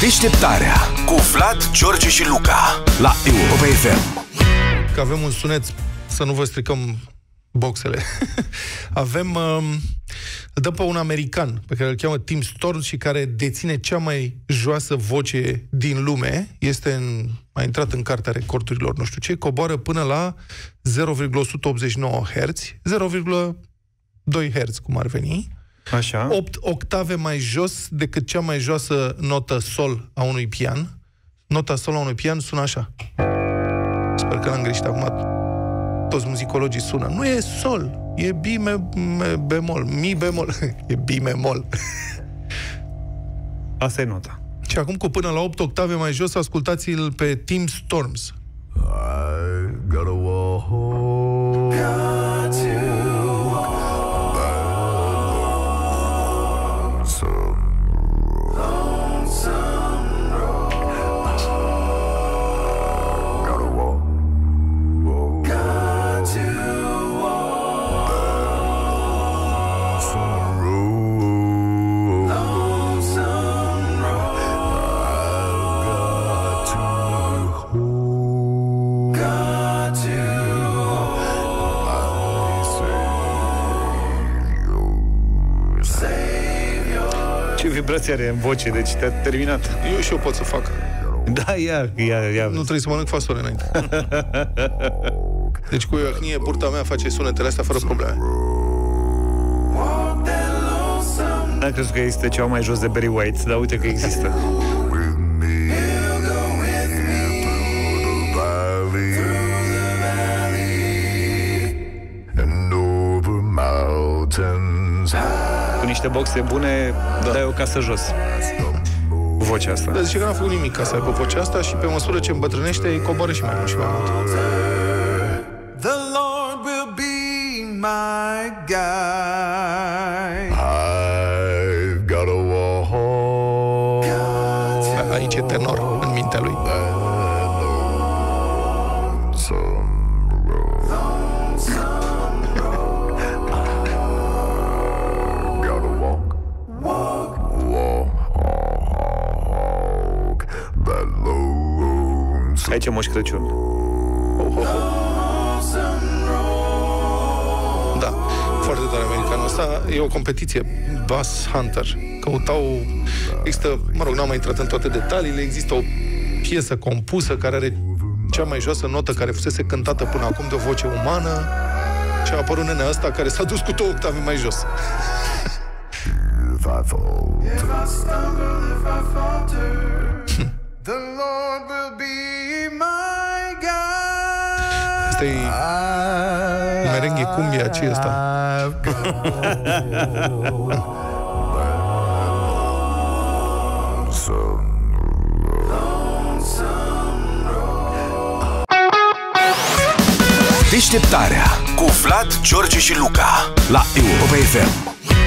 Deșteptarea cu Vlad, George și Luca la Europa FM. Că avem un sunet să nu vă stricăm boxele. avem um, îl dăm pe un american pe care îl cheamă Tim Storm și care deține cea mai joasă voce din lume. Este în, a intrat în cartea recordurilor, nu știu ce, coboară până la 0,189 Hz, 0,2 Hz, cum ar veni. Așa. 8 octave mai jos decât cea mai joasă notă sol a unui pian. Nota sol a unui pian sună așa. Sper că n-am greșit acum. Toți muzicologii sună. Nu e sol, e bi me, me, bemol, mi bemol. e bi bemol. Asta e nota. Și acum cu până la 8 octave mai jos, ascultați-l pe Tim Storms. I gotta walk. Gotta Ce vibrație are în voce, deci te-a terminat. Eu și eu pot să fac. Da, ia, ia, ia. Nu trebuie să mănânc fasole înainte. Deci cu iacnie, burta mea face sunetele astea fără probleme. N-am crezut că există ceva mai jos de Barry White, dar uite că există. with me through the valley and over mountains high. Cu niște boxe bune, da. dai o casă jos. Cu vocea asta. Dar zice că n-a făcut nimic ca să aibă vocea asta și pe măsură ce îmbătrânește, îi coboară și mai mult și mai mult. The Lord will be my guide. I've got a walk A- Aici e tenor în mintea lui. some Aici e Moș Crăciun. Da, foarte tare americanul ăsta. E o competiție, Bass Hunter. Căutau, există, mă rog, n-am mai intrat în toate detaliile, există o piesă compusă care are cea mai joasă notă care fusese cântată până acum de o voce umană și a apărut nenea asta care s-a dus cu două octave mai jos. If I fall, If I stumble, if I falter, the Lord will be my guide. Asta e merenghe cumbia, ce e asta? I've got some Deșteptarea cu Vlad, George și Luca la Europa FM.